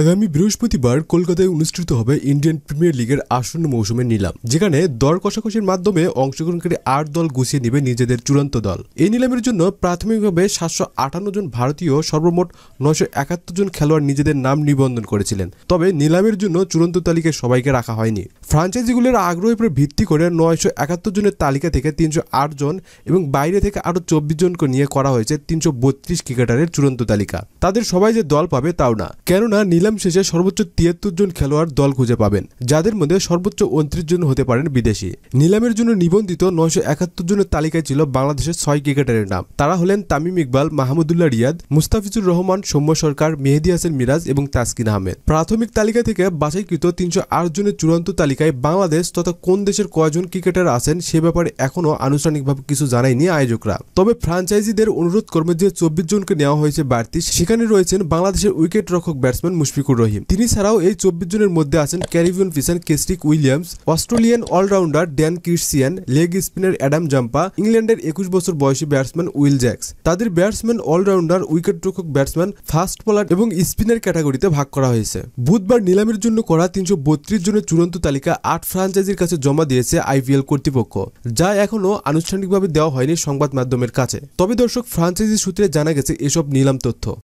আগামী বৃহস্পতিবার কলকাতায় অনুষ্ঠিত হবে ইন্ডিয়ান প্রিমিয়ার লিগের আসন্ন মৌসুমের নিলাম, যেখানে দর কষাকষির মাধ্যমে অংশগ্রহণকারী আট দল গুছিয়ে নেবে নিজেদের চূড়ান্ত দল। এই নিলামের জন্য প্রাথমিকভাবে সাতশো আটান্ন জন ভারতীয় সর্বমোট নয়শো একাত্তর জন খেলোয়াড় নিজেদের নাম নিবন্ধন করেছিলেন। তবে নিলামের জন্য চূড়ান্ত তালিকায় সবাইকে রাখা হয়নি। ফ্রাঞ্চাইজিগুলোর আগ্রহের উপর ভিত্তি করে নয়শো একাত্তর জনের তালিকা থেকে তিনশো আট জন এবং বাইরে থেকে আরও চব্বিশ জনকে নিয়ে করা হয়েছে তিনশো বত্রিশ ক্রিকেটারের চূড়ান্ত তালিকা। তাদের সবাই যে দল পাবে তাও না। কেননা, নিলাম শেষে সর্বোচ্চ তিয়াত্তর জন খেলোয়াড় দল খুঁজে পাবেন, যাদের মধ্যে সর্বোচ্চ উনত্রিশ জন হতে পারেন বিদেশি। নিলামের জন্য নিবন্ধিত নয়শো একাত্তর জনের তালিকায় ছিল বাংলাদেশের ছয় ক্রিকেটারের নাম। তারা হলেন তামিম ইকবাল, মাহমুদুল্লাহ রিয়াদ, মুস্তাফিজুর রহমান, সৌম্য সরকার, মেহেদি হাসান মিরাজ এবং তাসকিন আহমেদ। প্রাথমিক তালিকা থেকে বাছাইকৃত তিনশো আট জনের চূড়ান্ত তালিকায় বাংলাদেশ তথা কোন দেশের কয়জন ক্রিকেটার আছেন সে ব্যাপারে এখনও আনুষ্ঠানিকভাবে কিছু জানায়নি আয়োজকরা। তবে ফ্রাঞ্চাইজিদের অনুরোধ ক্রমে যে চব্বিশ জনকে নেওয়া হয়েছে বাড়তি, সেখানে রয়েছেন বাংলাদেশের উইকেট রক্ষক ব্যাটসম্যান মুশফিকুর রহিম। তিনি ছাড়াও এই চব্বিশ জনের মধ্যে আছেন Caribbean পিসান Kesrick Williams, Australian allrounder Dan Christian leg spinner Adam Zampa, ইংল্যান্ডের একুশ বছর বয়সী ব্যাটসম্যান উইল জ্যাক্স। তাদের ব্যাটসম্যান, অলরাউন্ডার উইকেট রক্ষক ব্যাটসম্যান, ফাস্ট বোলার এবং স্পিনার ক্যাটাগরিতে ভাগ করা হয়েছে। বুধবার নিলামের জন্য করা তিনশো বত্রিশ জনের চূড়ান্ত তালিকা আট ফ্রাঞ্চাইজির কাছে জমা দিয়েছে আইপিএল কর্তৃপক্ষ, যা এখনও আনুষ্ঠানিকভাবে দেওয়া হয়নি সংবাদ মাধ্যমের কাছে। তবে দর্শক, ফ্রাঞ্চাইজি সূত্রে জানা গেছে এসব নিলাম তথ্য।